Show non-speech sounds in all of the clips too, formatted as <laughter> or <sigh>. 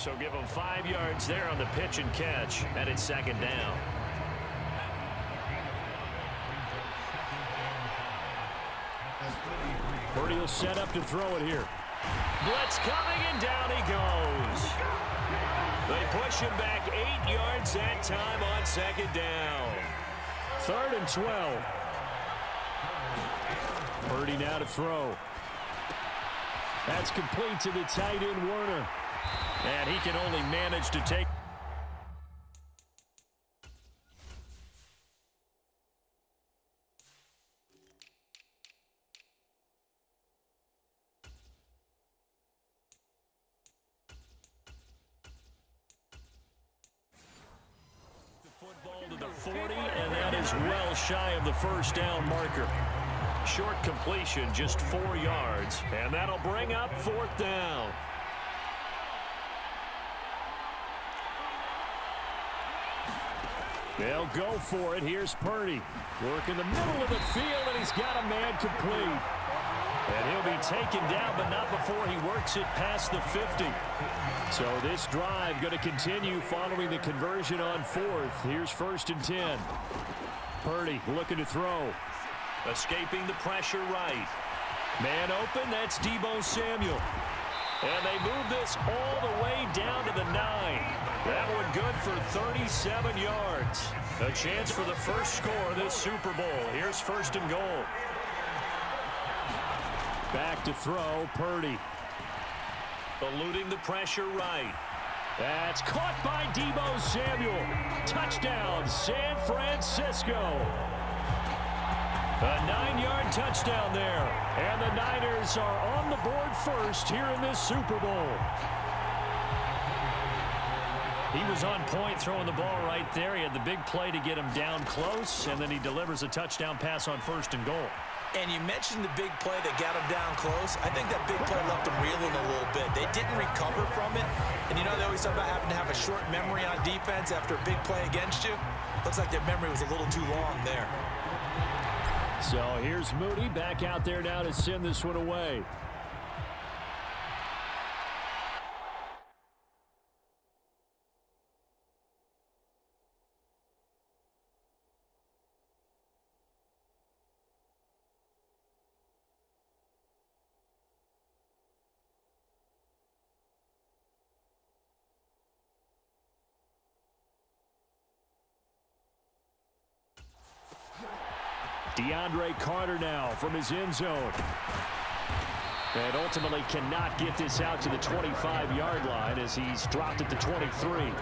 So give him five yards there on the pitch and catch, and it's second down. Purdy will set up to throw it here. Blitz coming, and down he goes. They push him back eight yards that time on second down. Third and 12. Purdy now to throw. That's complete to the tight end, Werner. And he can only manage to take the football to the 40, and that is well shy of the first down marker. Short completion, just four yards, and that'll bring up fourth down. They'll go for it. Here's Purdy. Work in the middle of the field, and he's got a man complete. And he'll be taken down, but not before he works it past the 50. So this drive going to continue following the conversion on fourth. Here's first and 10. Purdy looking to throw. Escaping the pressure right. Man open, that's Deebo Samuel. And they move this all the way down to the nine. That one good for 37 yards. A chance for the first score this Super Bowl. Here's first and goal. Back to throw, Purdy. Eluding the pressure right. That's caught by Deebo Samuel. Touchdown, San Francisco. A nine-yard touchdown there. And the Niners are on the board first here in this Super Bowl. He was on point throwing the ball right there. He had the big play to get him down close, and then he delivers a touchdown pass on first and goal. And you mentioned the big play that got him down close. I think that big play left him reeling a little bit. They didn't recover from it. And you know they always talk about having to have a short memory on defense after a big play against you. Looks like their memory was a little too long there. So here's Moody back out there now to send this one away. DeAndre Carter now from his end zone. And ultimately cannot get this out to the 25-yard line as he's dropped at the 23.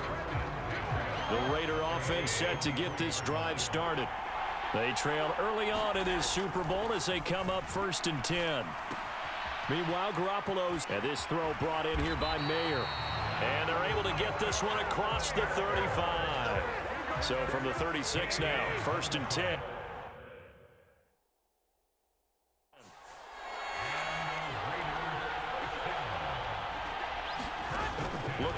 The Raider offense set to get this drive started. They trail early on in this Super Bowl as they come up first and 10. Meanwhile, Garoppolo's and this throw brought in here by Mayer. And they're able to get this one across the 35. So from the 36 now, first and 10.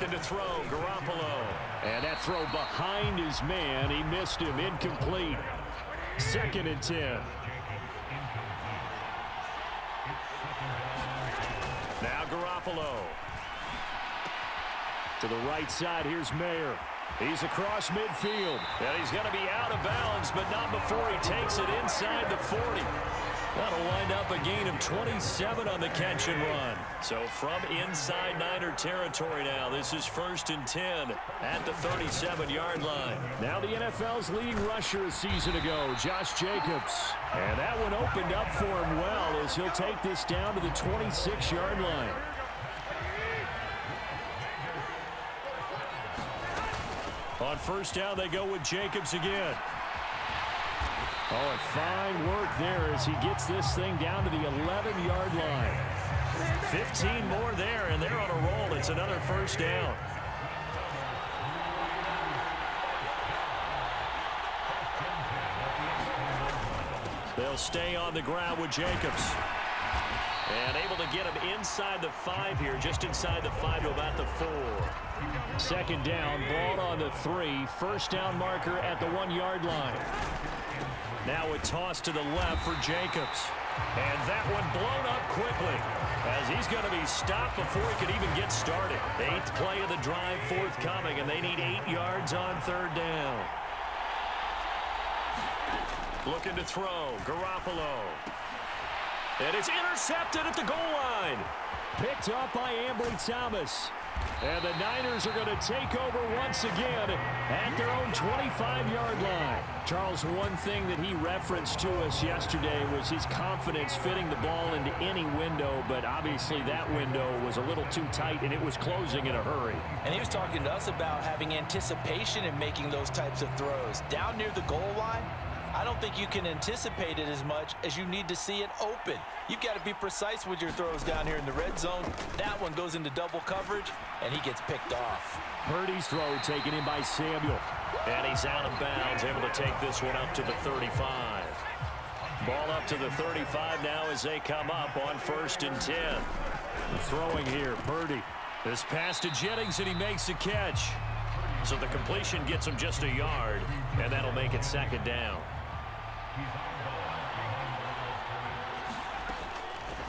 Looking to throw, Garoppolo. And that throw behind his man. He missed him. Incomplete. Second and 10. Now Garoppolo. To the right side, here's Mayer. He's across midfield. And he's going to be out of bounds, but not before he takes it inside the 40. That'll wind up a gain of 27 on the catch and run. So from inside Niner territory now, this is first and 10 at the 37-yard line. Now the NFL's leading rusher a season ago, Josh Jacobs. And that one opened up for him well as he'll take this down to the 26-yard line. On first down, they go with Jacobs again. Oh, fine work there as he gets this thing down to the 11-yard line. 15 more there, and they're on a roll. It's another first down. They'll stay on the ground with Jacobs. And able to get him inside the five here, just inside the five to about the four. Second down, ball on the three. First down marker at the one-yard line. Now a toss to the left for Jacobs. And that one blown up quickly as he's going to be stopped before he could even get started. Eighth play of the drive forthcoming, and they need eight yards on third down. Looking to throw. Garoppolo. And it's intercepted at the goal line. Picked up by Ambry Thomas. And the Niners are going to take over once again at their own 25-yard line. Charles, one thing that he referenced to us yesterday was his confidence fitting the ball into any window, but obviously that window was a little too tight, and it was closing in a hurry. And he was talking to us about having anticipation in making those types of throws. Down near the goal line, I don't think you can anticipate it as much as you need to see it open. You've got to be precise with your throws down here in the red zone. That one goes into double coverage, and he gets picked off. Purdy's throw taken in by Samuel. And he's out of bounds, able to take this one up to the 35. Ball up to the 35 now as they come up on first and 10. Throwing here, Purdy. This pass to Jennings, and he makes the catch. So the completion gets him just a yard, and that'll make it second down.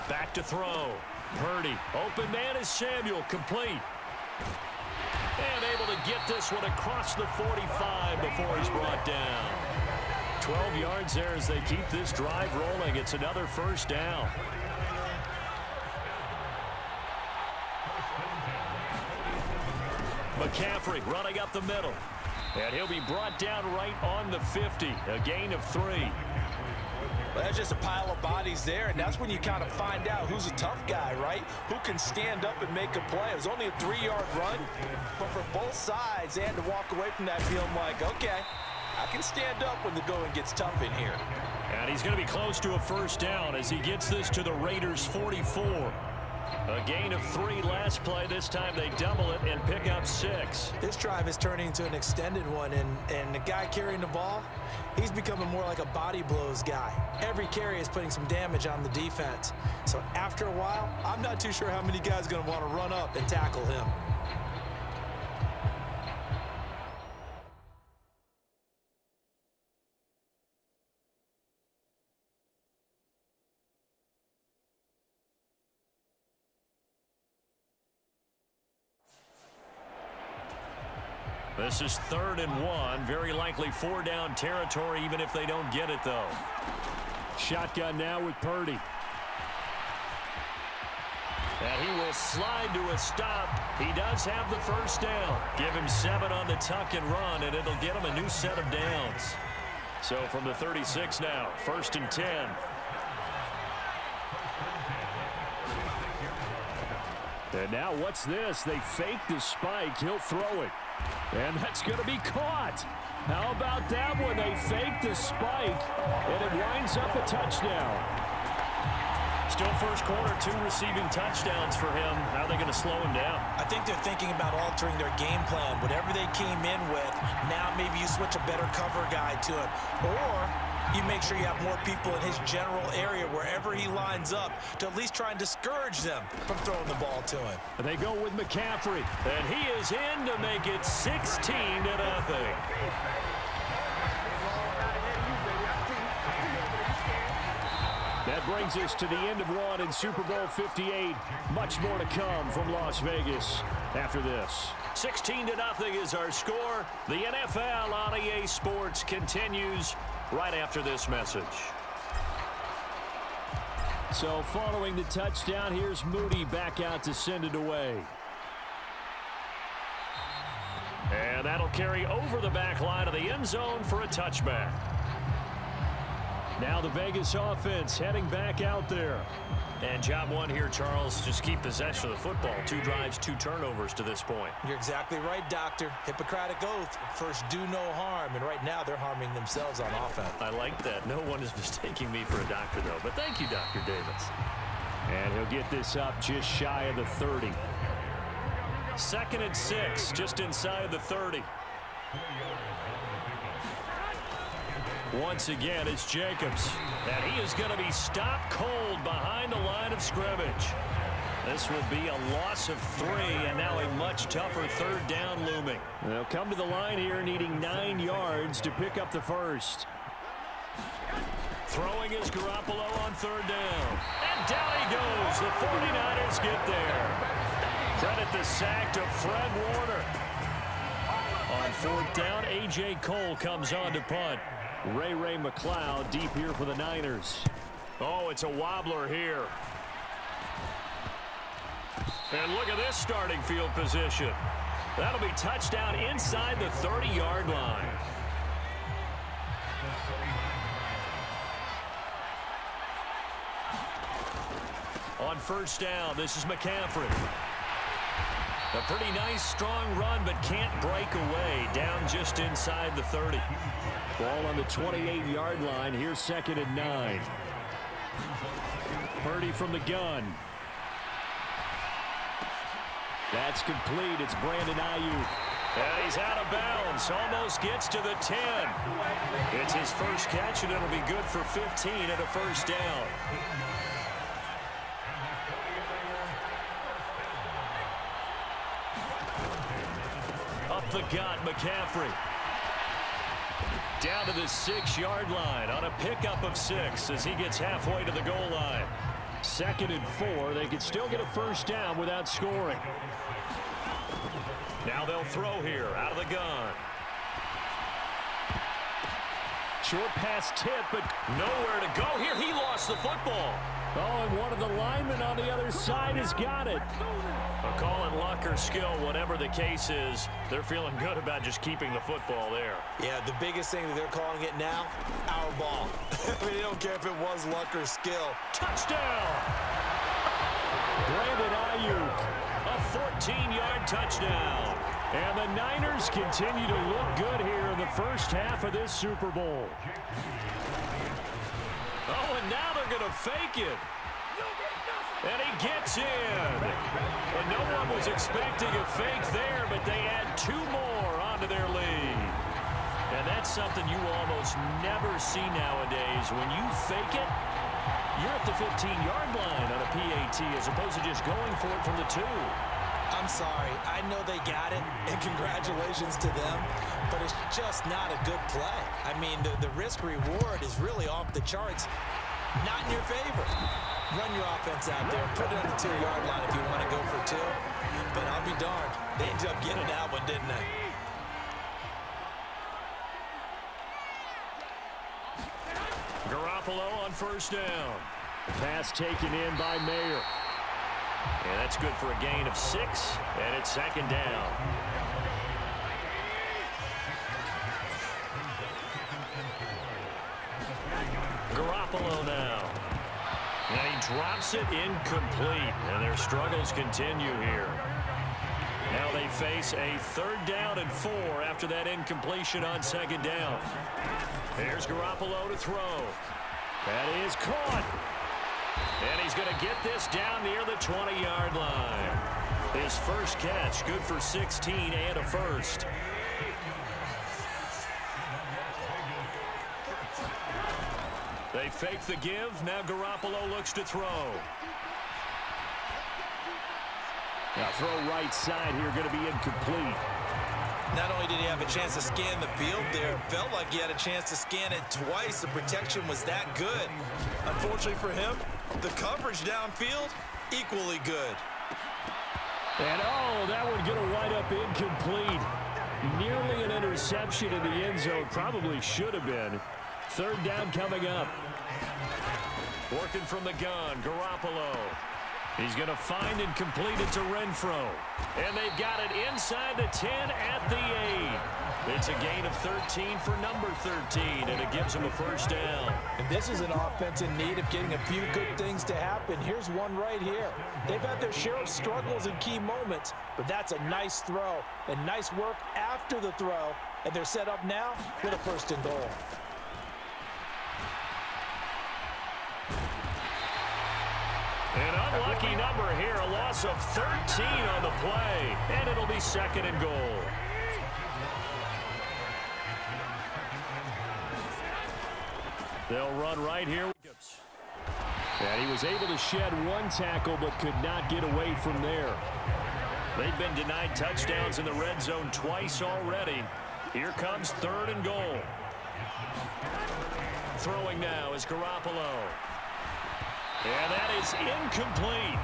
Back to throw. Purdy. Open man is Samuel. Complete. And able to get this one across the 45 before he's brought down. 12 yards there as they keep this drive rolling. It's another first down. McCaffrey running up the middle. And he'll be brought down right on the 50. A gain of three. Well, that's just a pile of bodies there, and that's when you kind of find out who's a tough guy, right? Who can stand up and make a play. It was only a three-yard run, but for both sides, they had to walk away from that feeling like, okay, I can stand up when the going gets tough in here. And he's going to be close to a first down as he gets this to the Raiders' 44. A gain of three last play. This time they double it and pick up six. This drive is turning into an extended one, and, and the guy carrying the ball, he's becoming more like a body blows guy. Every carry is putting some damage on the defense. So after a while, I'm not too sure how many guys are going to want to run up and tackle him. This is third and one. Very likely four down territory, even if they don't get it, though. Shotgun now with Purdy. And he will slide to a stop. He does have the first down. Give him seven on the tuck and run, and it'll get him a new set of downs. So from the 36 now, first and 10. And now what's this? They fake the spike. He'll throw it. And that's going to be caught. How about that one? They fake the spike, and it winds up a touchdown. Still first quarter, two receiving touchdowns for him. How are they going to slow him down? I think they're thinking about altering their game plan. Whatever they came in with, now maybe you switch a better cover guy to it. Or you make sure you have more people in his general area wherever he lines up to at least try and discourage them from throwing the ball to him. And they go with McCaffrey. And he is in to make it 16 to nothing. That brings us to the end of one in Super Bowl 58. Much more to come from Las Vegas after this. 16 to nothing is our score. The NFL on EA Sports continues right after this message. So following the touchdown, here's Moody back out to send it away. And that'll carry over the back line of the end zone for a touchback. Now the Vegas offense heading back out there. And job one here, Charles, just keep possession of the football. Two drives, two turnovers to this point. You're exactly right, Doctor. Hippocratic oath. First, do no harm. And right now, they're harming themselves on offense. I like that. No one is <laughs> mistaking me for a doctor, though. But thank you, Dr. Davis. And he'll get this up just shy of the 30. Second and six, just inside the 30. Once again, it's Jacobs. And he is going to be stopped cold behind the line of scrimmage. This will be a loss of three, and now a much tougher third down looming. They'll come to the line here needing nine yards to pick up the first. Throwing is Garoppolo on third down. And down he goes. The 49ers get there. Credit the sack to Fred Warner. On fourth down, A.J. Cole comes on to punt. Ray Ray McCloud deep here for the Niners. Oh, it's a wobbler here. And look at this starting field position. That'll be touchdown inside the 30-yard line. On first down, this is McCaffrey. A pretty nice, strong run, but can't break away. Down just inside the 30. Ball on the 28-yard line. Here's second and nine. Purdy from the gun. That's complete. It's Brandon Aiyuk. And he's out of bounds. Almost gets to the 10. It's his first catch, and it'll be good for 15 and a first down. The McCaffrey. Down to the six-yard line on a pickup of six as he gets halfway to the goal line. Second and four. They could still get a first down without scoring. Now they'll throw here out of the gun. Short pass tip, but nowhere to go here. He lost the football. Oh, and one of the linemen on the other side has got it. A call in luck or skill, whatever the case is, they're feeling good about just keeping the football there. Yeah, the biggest thing that they're calling it now, our ball. <laughs> I mean, they don't care if it was luck or skill. Touchdown! Brandon Aiyuk. A 14-yard touchdown. And the Niners continue to look good here in the first half of this Super Bowl. Oh, and now they're going to fake it. And he gets in. And no one was expecting a fake there, but they add two more onto their lead. And that's something you almost never see nowadays. When you fake it, you're at the 15-yard line on a PAT as opposed to just going for it from the two. I'm sorry. I know they got it, and congratulations to them, but it's just not a good play. I mean, the, the risk-reward is really off the charts. Not in your favor. Run your offense out there. Put it on the two-yard line if you want to go for two. But I'll be darned. They ended up getting that one, didn't they? Garoppolo on first down. Pass taken in by Mayer. And that's good for a gain of six, and it's second down. Garoppolo now. And he drops it incomplete, and their struggles continue here. Now they face a third down and four after that incompletion on second down. There's Garoppolo to throw. That is caught. And he's going to get this down near the 20-yard line. His first catch, good for 16 and a first. They fake the give. Now Garoppolo looks to throw. Now throw right side here going to be incomplete. Not only did he have a chance to scan the field there, it felt like he had a chance to scan it twice. The protection was that good. Unfortunately for him, the coverage downfield, equally good. And oh, that one going to wind up incomplete. Nearly an interception in the end zone. Probably should have been. Third down coming up. Working from the gun, Garoppolo. He's going to find and complete it to Renfrow. And they've got it inside the 10 at the 8. It's a gain of 13 for number 13, and it gives them a first down. And this is an offense in need of getting a few good things to happen. Here's one right here. They've had their share of struggles in key moments, but that's a nice throw and nice work after the throw. And they're set up now with a first and goal. An unlucky number here, a loss of 13 on the play, and it'll be second and goal. They'll run right here. And he was able to shed one tackle but could not get away from there. They've been denied touchdowns in the red zone twice already. Here comes third and goal. Throwing now is Garoppolo. And that is incomplete.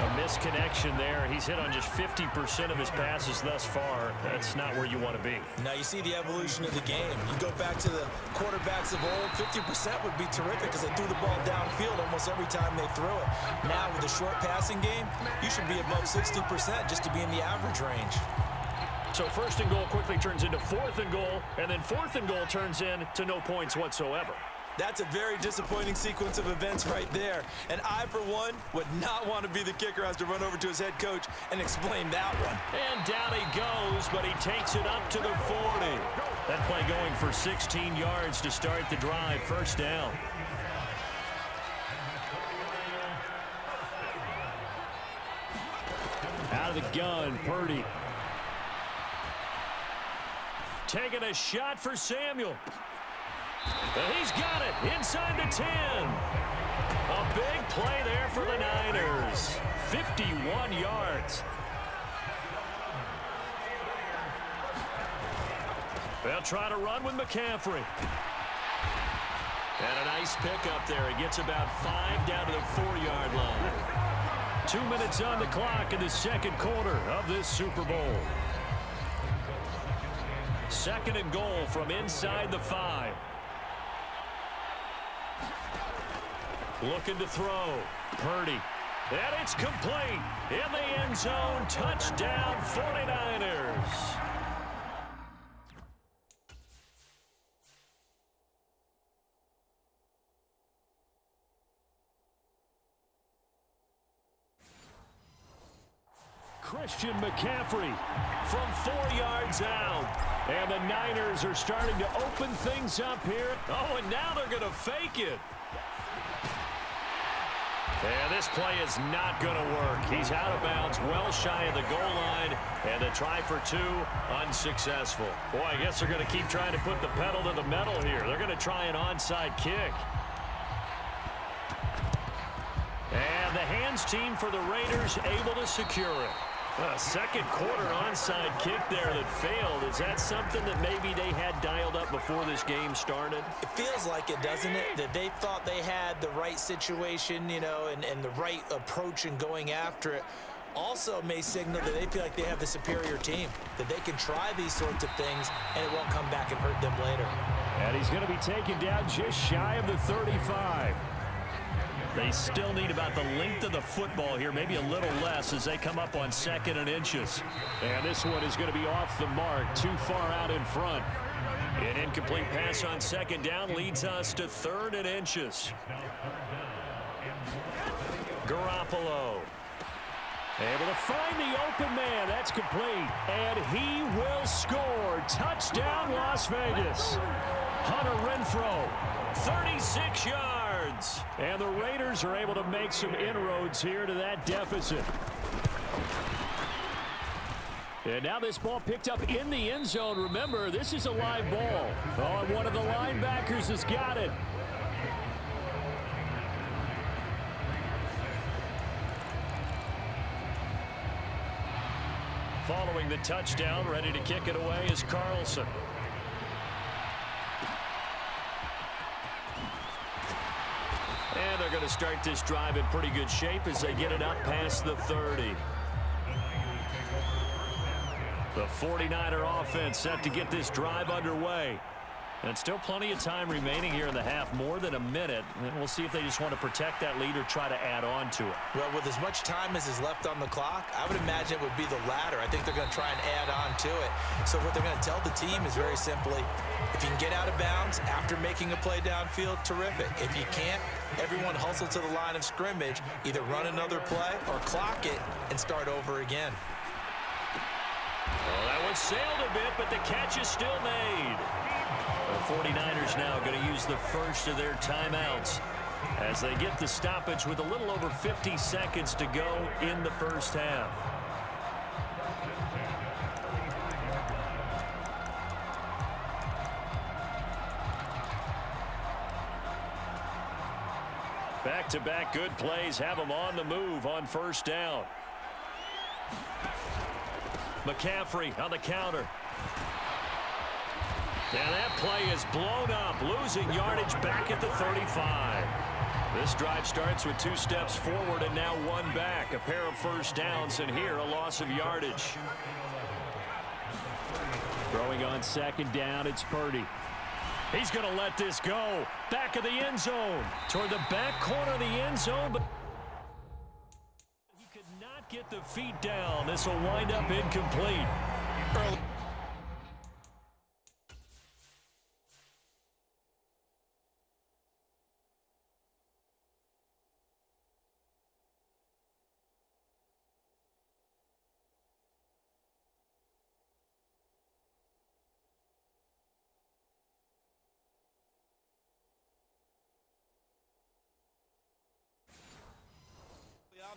A misconnection there. He's hit on just 50% of his passes thus far. That's not where you want to be. Now you see the evolution of the game. You go back to the quarterbacks of old, 50% would be terrific because they threw the ball downfield almost every time they threw it. Now with the short passing game, you should be above 60% just to be in the average range. So first and goal quickly turns into fourth and goal, and then fourth and goal turns into no points whatsoever. That's a very disappointing sequence of events right there. And I, for one, would not want to be the kicker has to run over to his head coach and explain that one. And down he goes, but he takes it up to the 40. That play going for 16 yards to start the drive. First down. Out of the gun, Purdy. Taking a shot for Samuel. He's got it inside the 10. A big play there for the Niners. 51 yards. They'll try to run with McCaffrey. And a nice pickup there. He gets about five down to the four-yard line. Two minutes on the clock in the second quarter of this Super Bowl. Second and goal from inside the five. Looking to throw. Purdy. And it's complete. In the end zone. Touchdown 49ers. Christian McCaffrey from four yards out. And the Niners are starting to open things up here. Oh, and now they're going to fake it. And this play is not going to work. He's out of bounds, well shy of the goal line, and the try for two, unsuccessful. Boy, I guess they're going to keep trying to put the pedal to the metal here. They're going to try an onside kick. And the hands team for the Raiders able to secure it. A second quarter onside kick there that failed. Is that something that maybe they had dialed up before this game started? It feels like it, doesn't it? That they thought they had the right situation, you know, and, and the right approach in going after it. Also may signal that they feel like they have the superior team, that they can try these sorts of things and it won't come back and hurt them later. And he's going to be taken down just shy of the 35. They still need about the length of the football here, maybe a little less as they come up on second and inches. And this one is going to be off the mark, too far out in front. An incomplete pass on second down leads us to third and inches. Garoppolo. Able to find the open man. That's complete. And he will score. Touchdown, Las Vegas. Hunter Renfrow, 36 yards. And the Raiders are able to make some inroads here to that deficit. And now this ball picked up in the end zone. Remember, this is a live ball. Oh, and one of the linebackers has got it. Following the touchdown, ready to kick it away is Carlson. Start this drive in pretty good shape as they get it up past the 30. The 49er offense set to get this drive underway. And still plenty of time remaining here in the half, more than a minute. And we'll see if they just want to protect that lead or try to add on to it. Well, with as much time as is left on the clock, I would imagine it would be the latter. I think they're going to try and add on to it. So what they're going to tell the team is very simply, if you can get out of bounds after making a play downfield, terrific. If you can't, everyone hustle to the line of scrimmage, either run another play or clock it and start over again. Well, that one sailed a bit, but the catch is still made. The 49ers now going to use the first of their timeouts as they get the stoppage with a little over 50 seconds to go in the first half. Back-to-back -back good plays have them on the move on first down. McCaffrey on the counter. Now that play is blown up, losing yardage back at the 35. This drive starts with two steps forward and now one back. A pair of first downs, and here a loss of yardage. Throwing on second down, it's Purdy. He's going to let this go. Back of the end zone. Toward the back corner of the end zone, but he could not get the feet down. This will wind up incomplete. Early.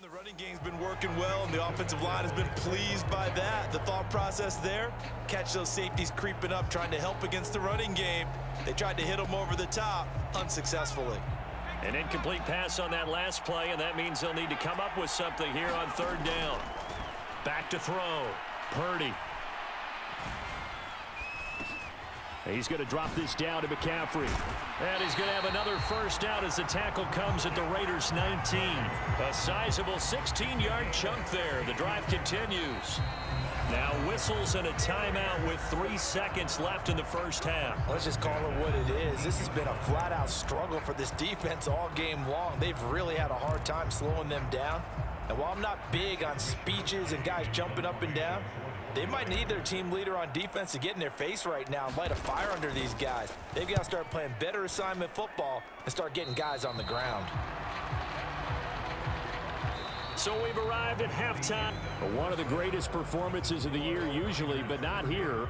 The running game's been working well, and the offensive line has been pleased by that. The thought process there, catch those safeties creeping up, trying to help against the running game. They tried to hit them over the top, unsuccessfully. An incomplete pass on that last play, and that means they'll need to come up with something here on third down. Back to throw. Purdy. He's going to drop this down to McCaffrey. And he's going to have another first down as the tackle comes at the Raiders 19. A sizable 16-yard chunk there. The drive continues. Now whistles and a timeout with three seconds left in the first half. Let's just call it what it is. This has been a flat-out struggle for this defense all game long. They've really had a hard time slowing them down. And while I'm not big on speeches and guys jumping up and down, they might need their team leader on defense to get in their face right now and light a fire under these guys. They've got to start playing better assignment football and start getting guys on the ground. So we've arrived at halftime. One of the greatest performances of the year usually, but not here.